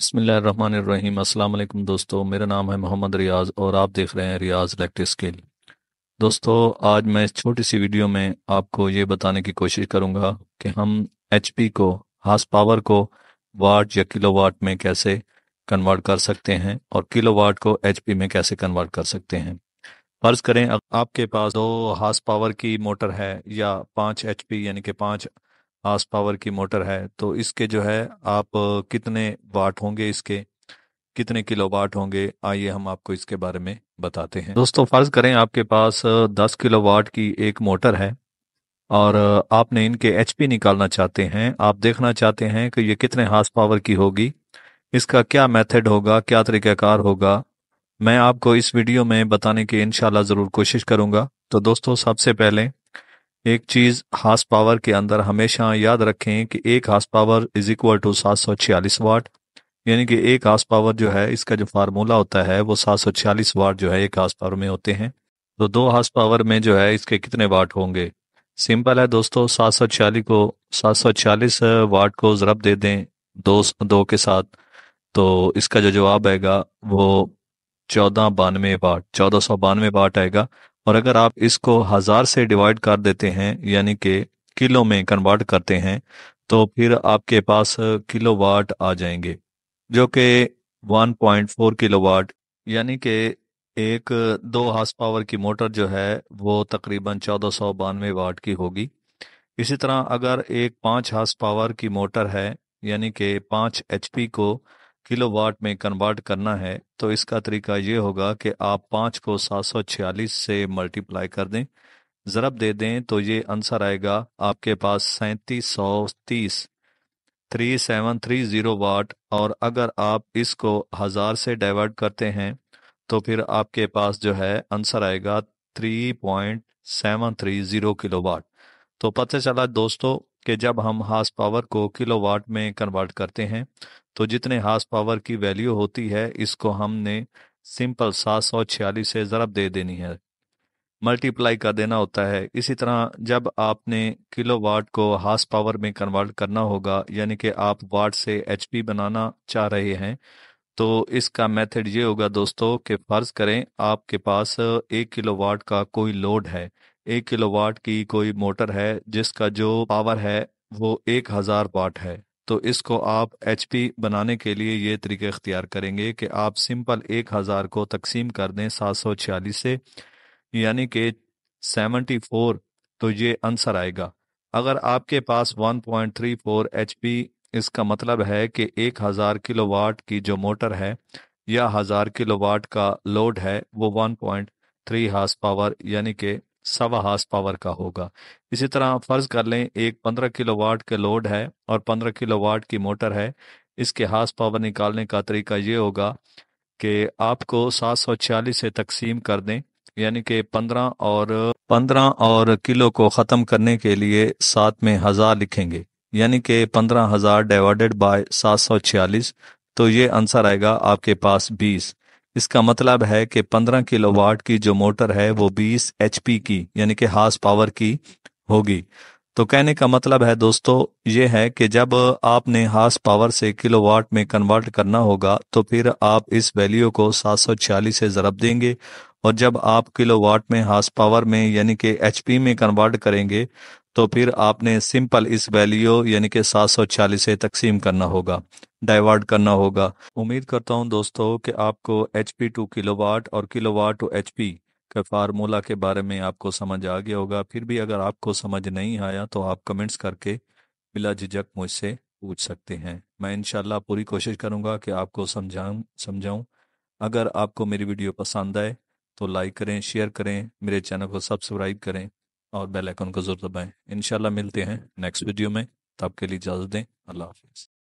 बसमीम अल्लाम दोस्तों, मेरा नाम है मोहम्मद रियाज और आप देख रहे हैं रियाज इलेक्ट्रिक स्किल। दोस्तों, आज मैं इस छोटी सी वीडियो में आपको ये बताने की कोशिश करूँगा कि हम एचपी को हास पावर को वाट या किलो वाट में कैसे कन्वर्ट कर सकते हैं और किलो वाट को एचपी में कैसे कन्वर्ट कर सकते हैं। फ़र्ज़ करें आपके पास दो हास पावर की मोटर है या पाँच एच यानी कि पाँच हार्स पावर की मोटर है तो इसके जो है आप कितने वाट होंगे इसके? कितने किलो वाट होंगे? आइए हम आपको इसके बारे में बताते हैं। दोस्तों, फ़र्ज़ करें आपके पास 10 किलो वाट की एक मोटर है और आपने इनके एचपी निकालना चाहते हैं। आप देखना चाहते हैं कि ये कितने हार्स पावर की होगी। इसका क्या मेथड होगा? क्या तरीक़ाकार होगा? मैं आपको इस वीडियो में बताने की इनशाला ज़रूर कोशिश करूँगा। तो दोस्तों, सबसे पहले एक चीज़ हार्स पावर के अंदर हमेशा याद रखें कि एक horse power is equal to सात सौ छियालीस वाट, यानी कि एक हार्स पावर जो है, इसका जो फार्मूला होता है, वो सात सौ छियालीस वाट जो है एक हार्स पावर में होते हैं। तो दो हार्स पावर में जो है, इसके कितने वाट होंगे? सिंपल है दोस्तों, सात सौ छियालीस को, सात सौ छियालीस वाट को ज़रब दे दें दो दो के साथ। तो इसका जो जवाब आएगा, वो चौदह बानवे वाट, चौदह सौ बानवे वाट आएगा। और अगर आप इसको हज़ार से डिवाइड कर देते हैं, यानी कि किलो में कन्वर्ट करते हैं तो फिर आपके पास किलो वाट आ जाएँगे, जो कि 1.4 किलो वाट यानी कि एक दो हार्स पावर की मोटर जो है, वो तकरीबन चौदह सौ बानवे वाट की होगी। इसी तरह अगर एक पाँच हार्स पावर की मोटर है, यानी कि पाँच एच को किलोवाट में कन्वर्ट करना है तो इसका तरीका ये होगा कि आप पाँच को सात सौ छियालीस से मल्टीप्लाई कर दें। ज़रब दे दें तो ये आंसर आएगा आपके पास सैंतीस सौ तीस, three seven three zero watt. और अगर आप इसको हज़ार से डाइवर्ट करते हैं तो फिर आपके पास जो है आंसर आएगा three point seven three zero kilowatt तो पता चला दोस्तों कि जब हम हार्स पावर को किलो वाट में कन्वर्ट करते हैं तो जितने हार्स पावर की वैल्यू होती है, इसको हमने सिंपल सात सौ छियालीस से ज़रब दे देनी है। मल्टीप्लाई कर देना होता है। इसी तरह जब आपने किलो वाट को हार्स पावर में कन्वर्ट करना होगा, यानी कि आप वाट से एचपी बनाना चाह रहे हैं तो इसका मेथड ये होगा दोस्तों कि फ़र्ज़ करें आपके पास एक किलो वाट का कोई लोड है। एक किलो वाट की कोई मोटर है, जिसका जो पावर है वो एक हज़ार वाट है। तो इसको आप एचपी बनाने के लिए ये तरीके अख्तियार करेंगे कि आप सिंपल एक हज़ार को तकसीम कर दें सात सौ छियालीस से, यानी कि सेवेंटी फोर तो ये आंसर आएगा। अगर आपके पास one point three four H इसका मतलब है कि एक हज़ार किलो वाट की जो मोटर है या हज़ार किलो वाट का लोड है, वो one point three horse power, यानी कि सवा हार्स पावर का होगा। इसी तरह आप फ़र्ज़ कर लें, एक पंद्रह किलो वाट के लोड है और पंद्रह किलो वाट की मोटर है। इसके हार्स पावर निकालने का तरीका ये होगा कि आपको सात सौ छियालीस से तकसीम कर दें, यानी कि पंद्रह और पंद्रह और किलो को ख़त्म करने के लिए साथ में हज़ार लिखेंगे, यानी कि पंद्रह हज़ार डिवाइडेड बाय सात सौ छियालीस तो ये आंसर आएगा आपके पास बीस। इसका मतलब है कि 15 किलोवाट की जो मोटर है वो 20 एचपी की, यानी कि हार्स पावर की होगी। तो कहने का मतलब है दोस्तों, ये है कि जब आपने हार्स पावर से किलोवाट में कन्वर्ट करना होगा तो फिर आप इस वैल्यू को सात सौ छियालीस से ज़रब देंगे। और जब आप किलोवाट में हार्स पावर में, यानी कि एचपी में कन्वर्ट करेंगे तो फिर आपने सिंपल इस वैल्यू यानी कि सात सौ छियालीस से तकसीम करना होगा, डाइवर्ट करना होगा। उम्मीद करता हूँ दोस्तों कि आपको H P to kilowatt और kilowatt to H P के फार्मूला के बारे में आपको समझ आ गया होगा। फिर भी अगर आपको समझ नहीं आया तो आप कमेंट्स करके बिला झिझक मुझसे पूछ सकते हैं। मैं इनशाला पूरी कोशिश करूँगा कि आपको समझाऊँ समझाऊँ। अगर आपको मेरी वीडियो पसंद आए तो लाइक करें, शेयर करें, मेरे चैनल को सब्सक्राइब करें। और बेल आइकन को ज़रूर दबाएँ। इंशाल्लाह मिलते हैं नेक्स्ट वीडियो में। तब के लिए इजाज़त दें। अल्लाह हाफिज़।